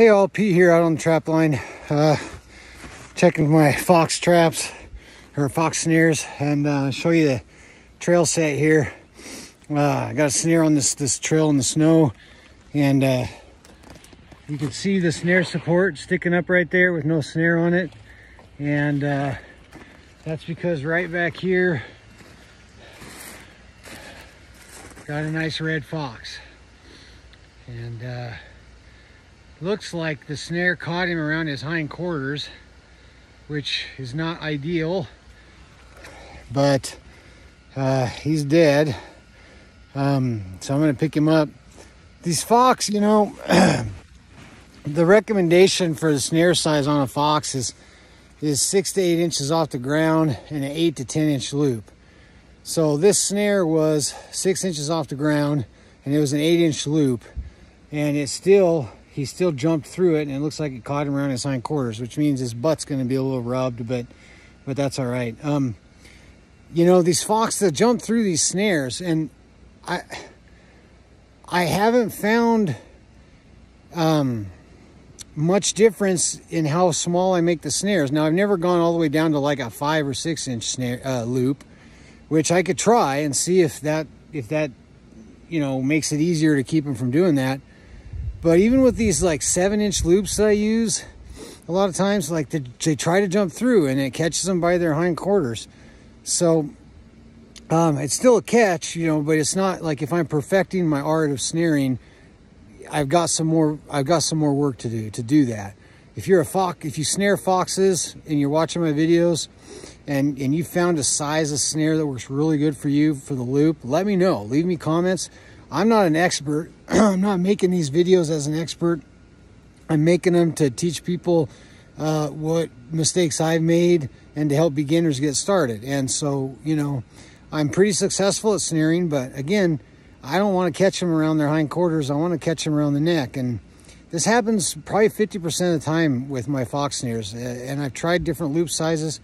Hey all, Pete here out on the trap line, uh, checking my fox traps or fox snares and uh, show you the trail set here. Uh, I got a snare on this this trail in the snow and uh, you can see the snare support sticking up right there with no snare on it and uh, that's because right back here got a nice red fox and uh, looks like the snare caught him around his hind quarters, which is not ideal, but uh, he's dead. Um, so I'm gonna pick him up. These fox, you know, the recommendation for the snare size on a fox is is six to eight inches off the ground and an eight to 10 inch loop. So this snare was six inches off the ground and it was an eight inch loop and it still he still jumped through it and it looks like it caught him around his hind quarters, which means his butt's going to be a little rubbed, but but that's all right. Um, you know, these fox that jump through these snares and I I haven't found um, much difference in how small I make the snares. Now, I've never gone all the way down to like a five or six inch snare uh, loop, which I could try and see if that if that you know makes it easier to keep them from doing that. But even with these like seven inch loops that I use, a lot of times like they, they try to jump through and it catches them by their hind quarters. So um, it's still a catch, you know, but it's not like if I'm perfecting my art of snaring, I've got some more, I've got some more work to do to do that. If you're a fox, if you snare foxes and you're watching my videos and, and you found a size of snare that works really good for you for the loop, let me know. Leave me comments. I'm not an expert. I'm not making these videos as an expert. I'm making them to teach people uh, what mistakes I've made and to help beginners get started. And so, you know, I'm pretty successful at snaring, but again, I don't want to catch them around their hind quarters. I want to catch them around the neck. And this happens probably 50% of the time with my fox snares. And I've tried different loop sizes.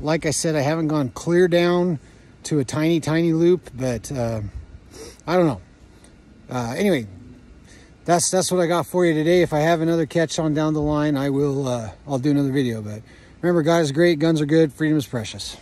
Like I said, I haven't gone clear down to a tiny, tiny loop, but uh, I don't know uh, anyway, that's that's what I got for you today. If I have another catch on down the line, I will uh, I'll do another video. But remember, God is great, guns are good, freedom is precious.